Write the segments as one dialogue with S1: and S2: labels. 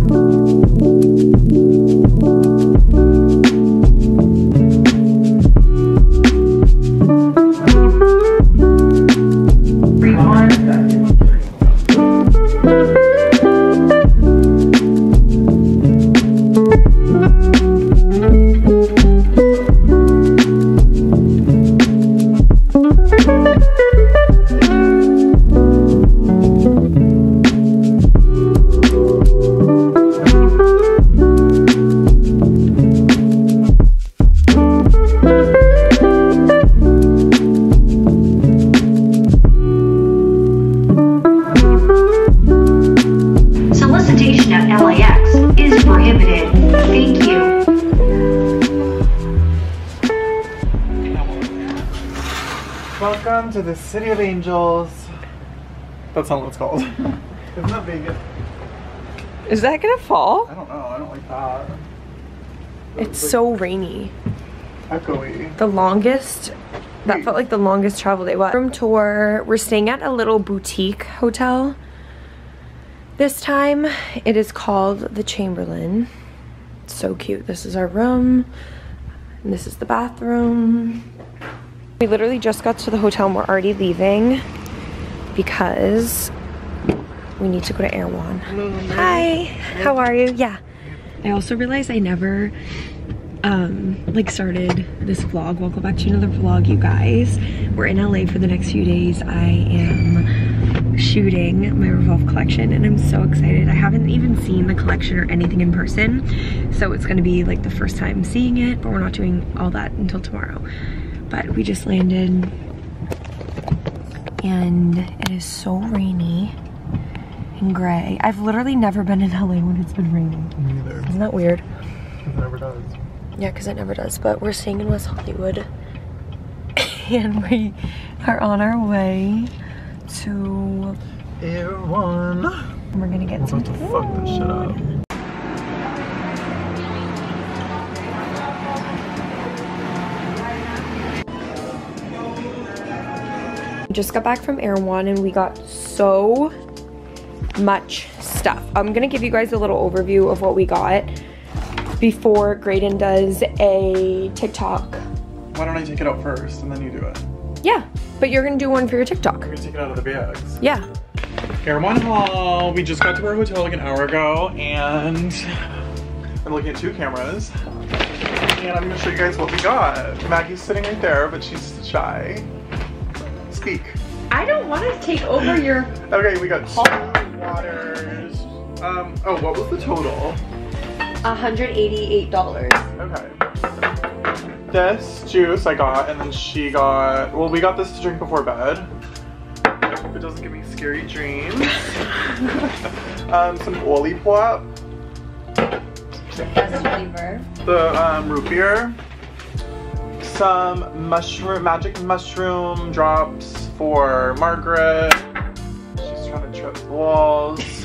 S1: Solicitation
S2: Welcome to the City of Angels. That's not what it's called. Isn't that Vegas?
S3: Is that gonna fall?
S2: I don't know. I don't like that.
S3: It's so rainy.
S2: echoey.
S3: The longest, that
S2: Wait.
S3: felt like the longest travel day. What? Room tour. We're staying at a little boutique hotel. This time it is called the Chamberlain. It's so cute. This is our room. And this is the bathroom. We literally just got to the hotel and we're already leaving because we need to go to Erewhon. Hi, how are you? Yeah. I also realized I never um like started this vlog. Welcome back to another vlog, you guys. We're in LA for the next few days. I am shooting my Revolve collection and I'm so excited. I haven't even seen the collection or anything in person. So it's gonna be like the first time seeing it, but we're not doing all that until tomorrow. But we just landed and it is so rainy and gray. I've literally never been in LA when it's been raining.
S2: Neither.
S3: Isn't that weird?
S2: It never does.
S3: Yeah, because it never does. But we're staying in West Hollywood. and we are on our way to...
S2: Erewhon.
S3: We're gonna get
S2: We're
S3: some
S2: about to fuck this shit up.
S3: Just got back from Erewhon and we got so much stuff. I'm gonna give you guys a little overview of what we got before Graydon does a TikTok.
S2: Why don't I take it out first and then you do it?
S3: Yeah, but you're gonna do one for your TikTok.
S2: We're gonna take it out of the bags.
S3: Yeah.
S2: Erewhon Hall. We just got to our hotel like an hour ago and I'm looking at two cameras. And I'm gonna show you guys what we got. Maggie's sitting right there, but she's shy. Speak.
S3: I don't want to take over your
S2: Okay, we got two waters. Um, oh, what was the total?
S3: $188.
S2: Okay. This juice I got, and then she got, well, we got this to drink before bed. I hope it doesn't give me scary dreams. um, some Olipop,
S3: Best flavor.
S2: the um, root beer, some mushroom, magic mushroom drops for Margaret. She's trying to trip the walls.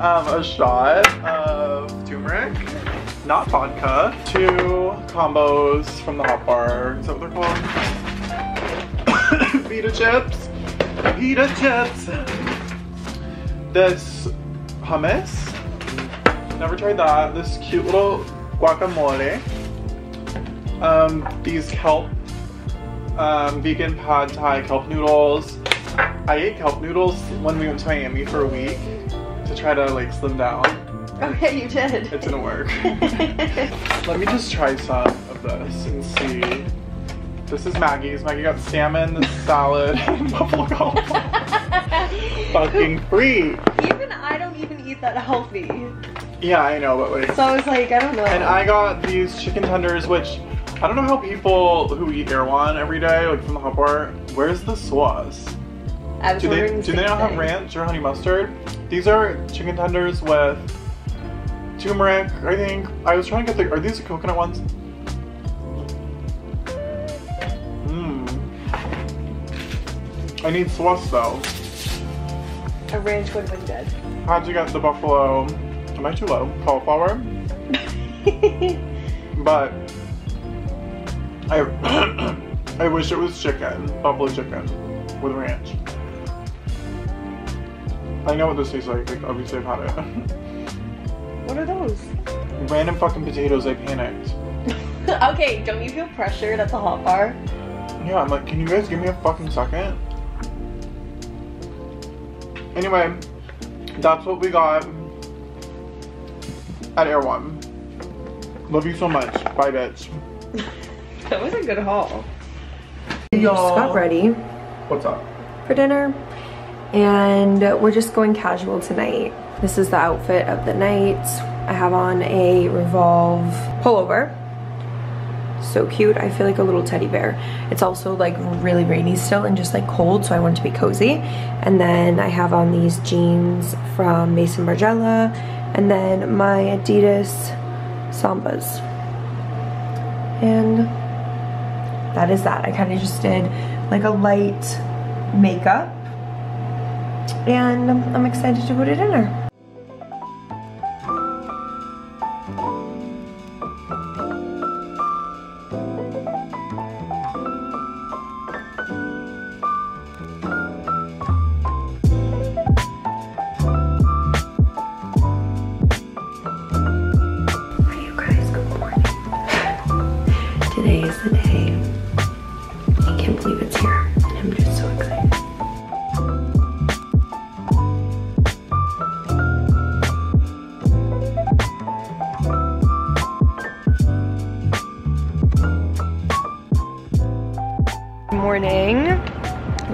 S2: um, a shot of turmeric, not vodka. Two combos from the hot bar. Is that what they're called? Pita chips. Pita chips. This hummus. Never tried that. This cute little guacamole. Um, these kelp, um, vegan pad thai kelp noodles. I ate kelp noodles when we went to Miami for a week to try to like slim down.
S3: Okay, you did.
S2: It didn't work. Let me just try some of this and see. This is Maggie's. Maggie got salmon, salad, and buffalo cauliflower. Fucking free.
S3: Even I don't even eat that healthy.
S2: Yeah, I know, but like.
S3: So I was like, I don't know.
S2: And I got these chicken tenders, which I don't know how people who eat Erewhon every day, like from the hot bar, where's the sauce?
S3: I was
S2: Do they do they not have ranch or honey mustard? These are chicken tenders with turmeric, I think. I was trying to get the are these the coconut ones? Mmm. I need sauce though.
S3: A ranch would have been good.
S2: How'd you get the buffalo? Am I too low? Cauliflower? but I I wish it was chicken, buffalo chicken with ranch. I know what this tastes like. like obviously, I've had it.
S3: What are those?
S2: Random fucking potatoes, I panicked.
S3: okay, don't you feel pressured at the hot bar?
S2: Yeah, I'm like, can you guys give me a fucking second? Anyway, that's what we got at Erewhon. Love you so much. Bye, bitch.
S3: That was a good haul. We just got ready
S2: What's up?
S3: for dinner and we're just going casual tonight. This is the outfit of the night. I have on a Revolve pullover. So cute. I feel like a little teddy bear. It's also like really rainy still and just like cold so I want to be cozy. And then I have on these jeans from Maison Margiela and then my Adidas Sambas. And that is that. I kind of just did like a light makeup and I'm excited to go to dinner.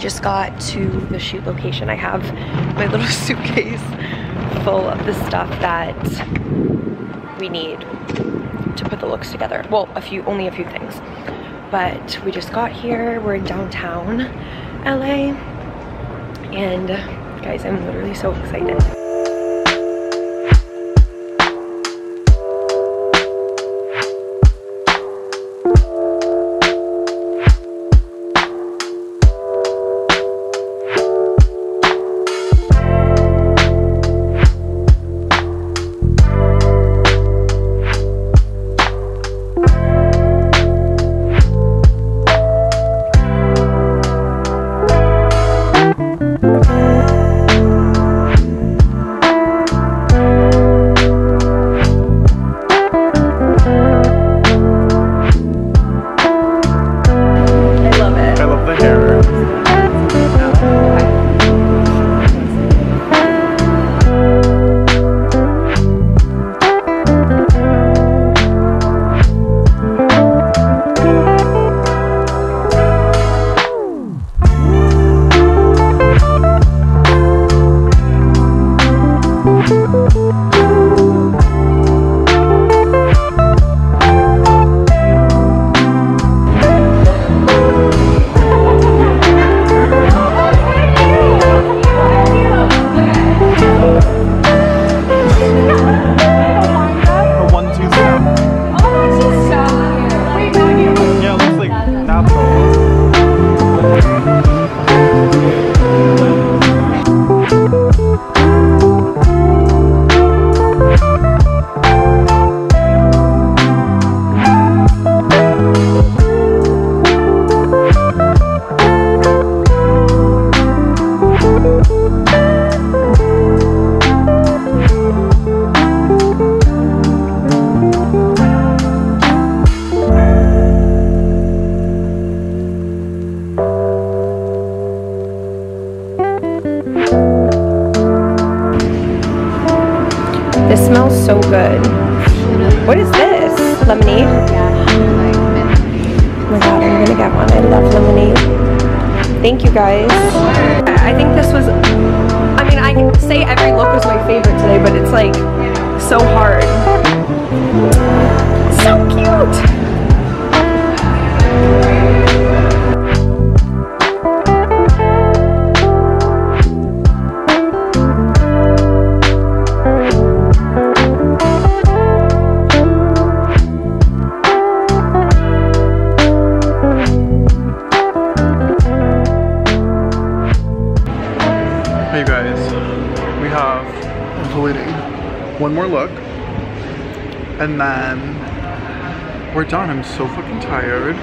S3: Just got to the shoot location. I have my little suitcase full of the stuff that we need to put the looks together. Well, a few, only a few things. But we just got here. We're in downtown LA. And guys, I'm literally so excited. Say every look was my favorite today, but it's like so hard.
S2: One more look, and then we're done. I'm so fucking tired.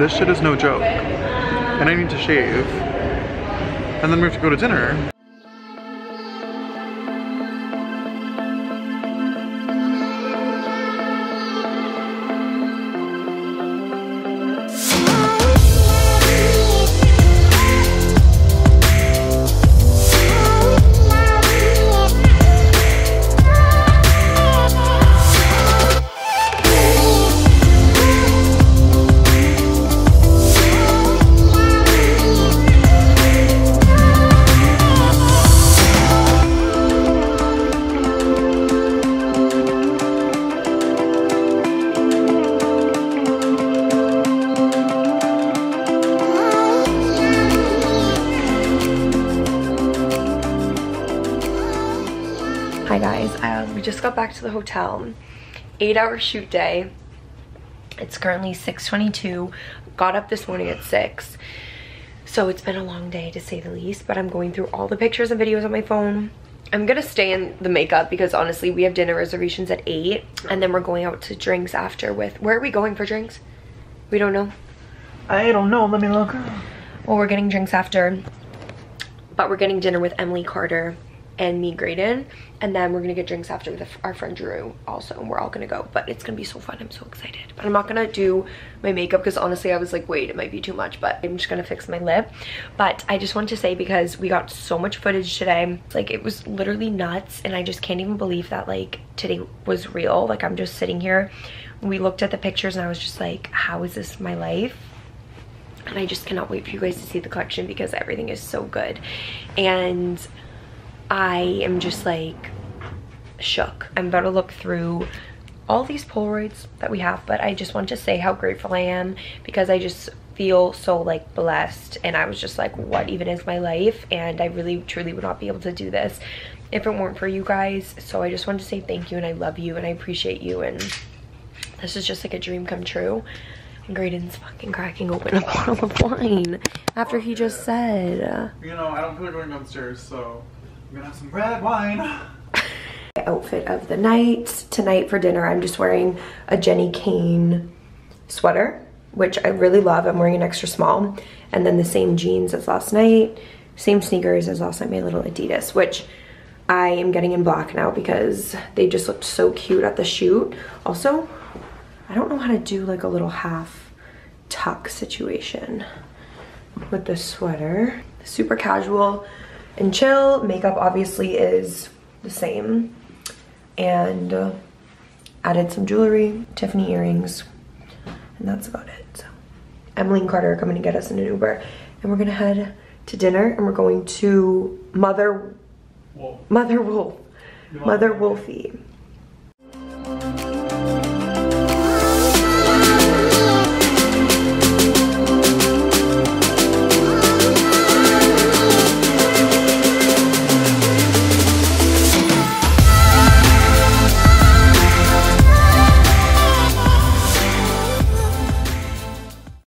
S2: This shit is no joke, and I need to shave, and then we have to go to dinner.
S3: To the hotel. Eight hour shoot day. It's currently 6.22. Got up this morning at 6. So it's been a long day to say the least, but I'm going through all the pictures and videos on my phone. I'm gonna stay in the makeup because honestly we have dinner reservations at 8 and then we're going out to drinks after with, where are we going for drinks? We don't know.
S2: I don't know. Let me look.
S3: Well, we're getting drinks after, but we're getting dinner with Emily Carter and me Graydon and then we're gonna get drinks after with our friend Drew also and we're all gonna go. But it's gonna be so fun. I'm so excited. But I'm not gonna do my makeup because honestly I was like wait it might be too much but I'm just gonna fix my lip. But I just wanted to say because we got so much footage today like it was literally nuts and I just can't even believe that like today was real. Like I'm just sitting here. We looked at the pictures and I was just like how is this my life? And I just cannot wait for you guys to see the collection because everything is so good. And I am just like shook. I'm about to look through all these Polaroids that we have, but I just want to say how grateful I am because I just feel so like blessed. And I was just like what even is my life? And I really truly would not be able to do this if it weren't for you guys. So I just wanted to say thank you and I love you and I appreciate you. And this is just like a dream come true. And Graydon's fucking cracking open a bottle of wine after he just said
S2: You know, I don't feel like going downstairs, so I'm gonna have some red wine.
S3: outfit of the night. Tonight for dinner, I'm just wearing a Jenni Kayne sweater, which I really love. I'm wearing an extra small. And then the same jeans as last night, same sneakers as last night, my little Adidas, which I am getting in black now because they just looked so cute at the shoot. Also, I don't know how to do like a little half tuck situation with the sweater. Super casual and chill. Makeup obviously is the same. And uh, added some jewelry, Tiffany earrings, and that's about it. So Emily and Carter are coming to get us in an Uber and we're gonna head to dinner and we're going to Mother
S2: Whoa.
S3: Mother Wolf. Mother Wolfie.